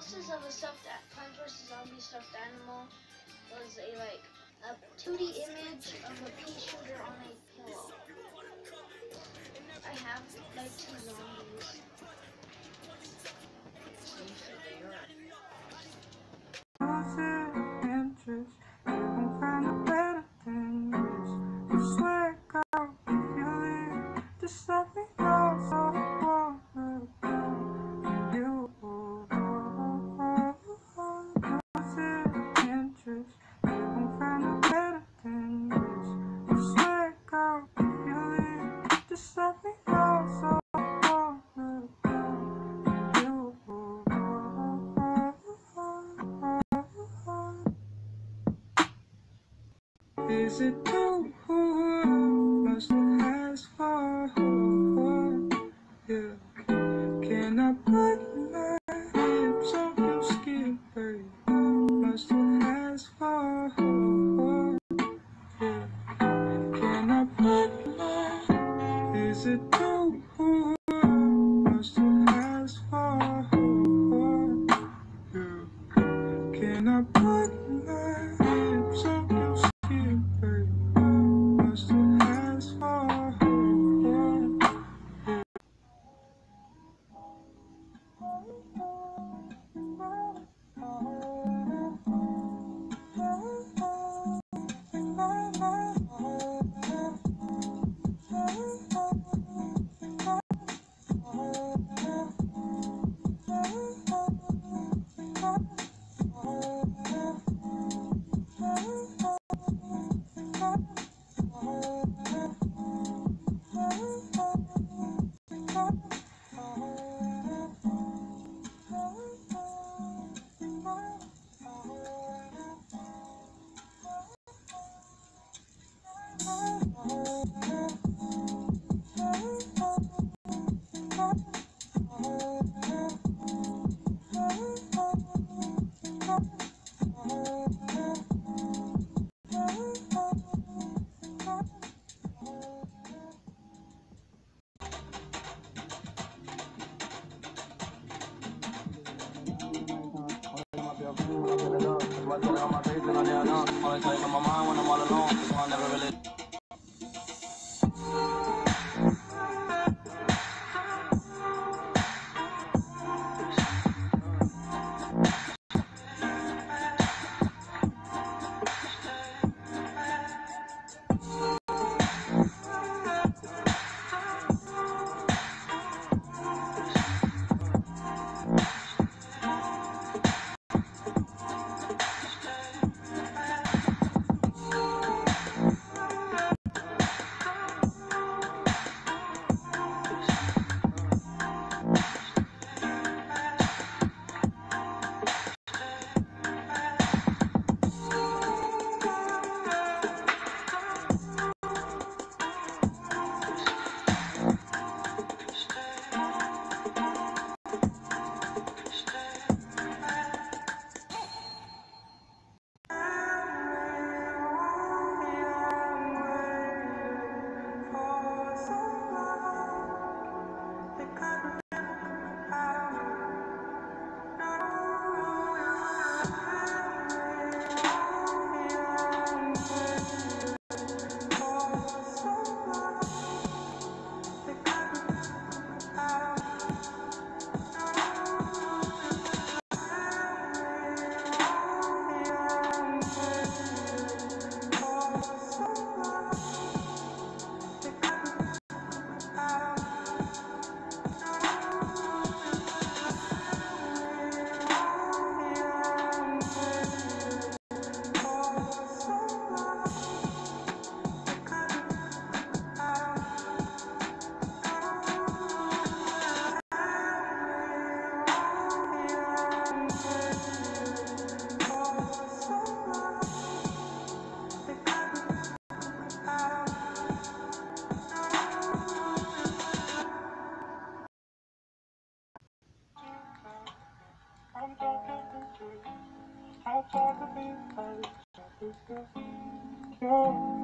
analysis of a stuffed Plants vs Zombie stuffed animal was a like a 2D image of a pea shooter on a pillow. I have like two zombies. won't Is it too much to ask for? Yeah. Can I put my lips on your skin, baby? Much to ask for? Yeah. Can I put my? Is it too much to ask for? Yeah. Can I put my Thank.